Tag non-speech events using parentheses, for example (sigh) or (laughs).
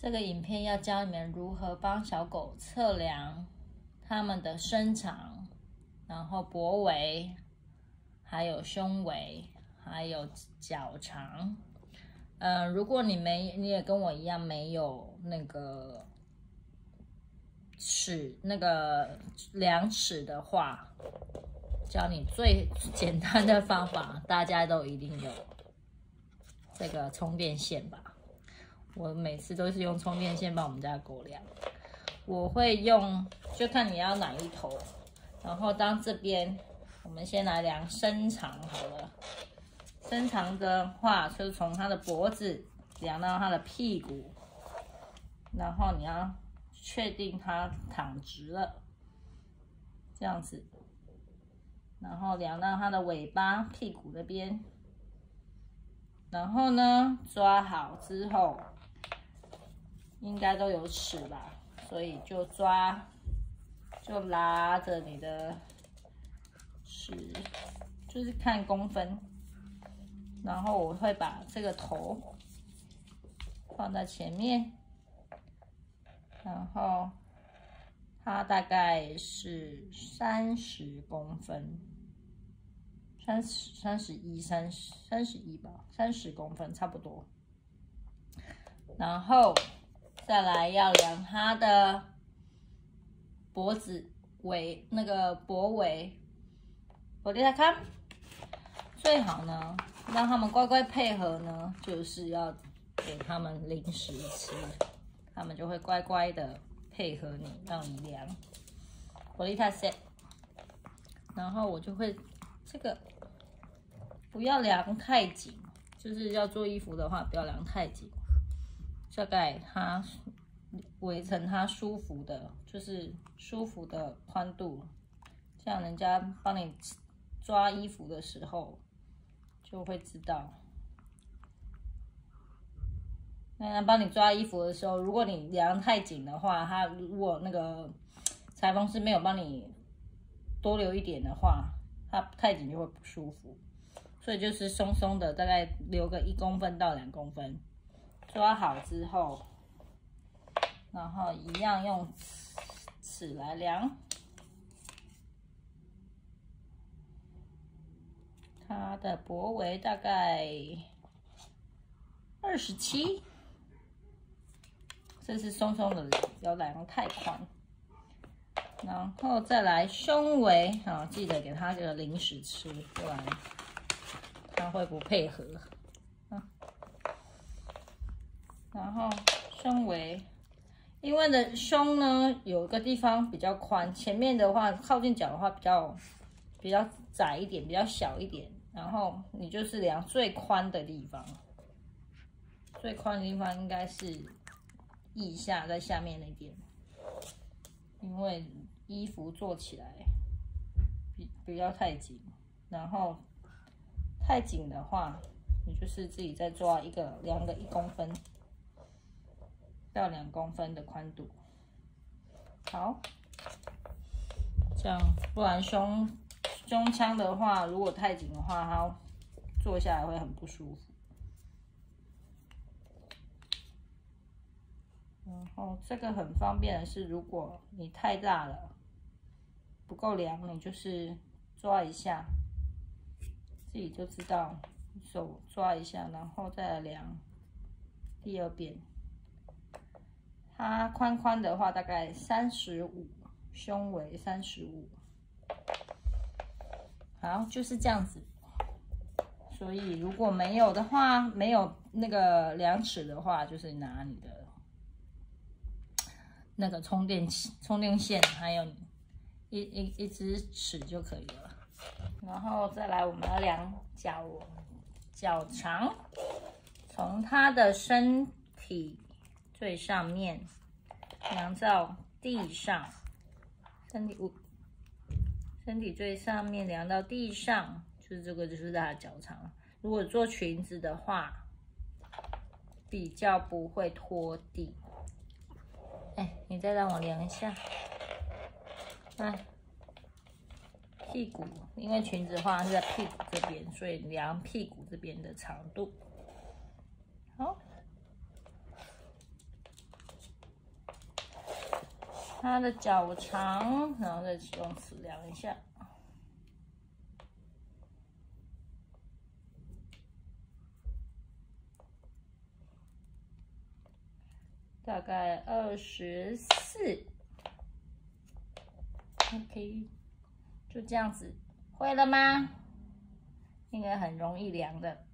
这个影片要教你们如何帮小狗测量它们的身长，然后脖围，还有胸围，还有脚长。嗯，如果你没，你也跟我一样没有那个尺，那个量尺的话，教你最 (laughs) 简单的方法，大家都一定有这个充电线吧。我每次都是用充电线帮我们家狗量。我会用，就看你要哪一头。然后当这边，我们先来量身长好了。身长的话，就从它的脖子量到它的屁股，然后你要确定它躺直了，这样子。然后量到它的尾巴、屁股那边，然后呢，抓好之后。应该都有尺吧，所以就抓，就拉着你的尺，就是看公分。然后我会把这个头放在前面，然后它大概是三十公分，三十三十一三十三十一吧，三十公分差不多。然后。再来要量它的脖子围，那个脖围，我给他看。最好呢，让他们乖乖配合呢，就是要给他们零食吃，他们就会乖乖的配合你，让你量。我给他 set，然后我就会这个不要量太紧，就是要做衣服的话，不要量太紧。大概它围成它舒服的，就是舒服的宽度，这样人家帮你抓衣服的时候就会知道。那他帮你抓衣服的时候，如果你量太紧的话，它如果那个裁缝师没有帮你多留一点的话，它太紧就会不舒服。所以就是松松的，大概留个一公分到两公分。抓好之后，然后一样用尺来量，它的脖围大概二十七，这是松松的，不要量太宽。然后再来胸围啊，记得给它这个零食吃，不然它会不配合。然后胸围，因为的胸呢有一个地方比较宽，前面的话靠近脚的话比较比较窄一点，比较小一点。然后你就是量最宽的地方，最宽的地方应该是腋下在下面那边，因为衣服做起来比不要太紧，然后太紧的话，你就是自己再抓一个量个一公分。到两公分的宽度，好，这样不然胸胸腔的话，如果太紧的话，它坐下来会很不舒服。然后这个很方便的是，如果你太大了，不够量，你就是抓一下，自己就知道，手抓一下，然后再来量第二遍。它宽宽的话，大概三十五，胸围三十五，好，就是这样子。所以如果没有的话，没有那个量尺的话，就是拿你的那个充电器、充电线，还有一一一支尺就可以了。然后再来，我们要量脚脚长，从它的身体。最上面量到地上，身体我身体最上面量到地上，就是这个就是它的脚长。如果做裙子的话，比较不会拖地。哎，你再让我量一下，来屁股，因为裙子的话是在屁股这边，所以量屁股这边的长度。好。它的脚长，然后再用尺量一下，大概二十四。OK，就这样子，会了吗？应该很容易量的。